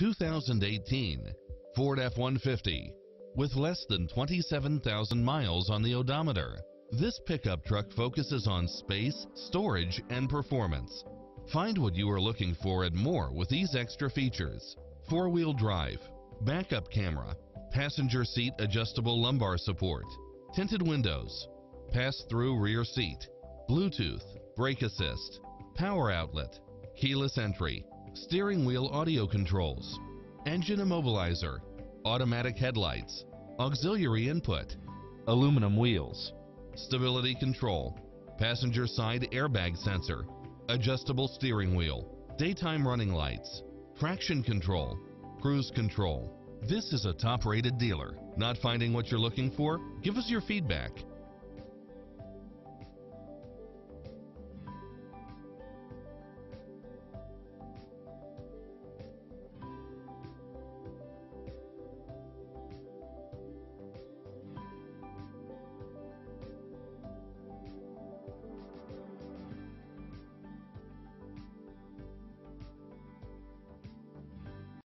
2018 Ford F-150 with less than 27,000 miles on the odometer. This pickup truck focuses on space, storage, and performance. Find what you are looking for and more with these extra features. Four-wheel drive, backup camera, passenger seat adjustable lumbar support, tinted windows, pass-through rear seat, Bluetooth, brake assist, power outlet, keyless entry, steering wheel audio controls, engine immobilizer, automatic headlights, auxiliary input, aluminum wheels, stability control, passenger side airbag sensor, adjustable steering wheel, daytime running lights, traction control, cruise control. This is a top rated dealer. Not finding what you're looking for? Give us your feedback.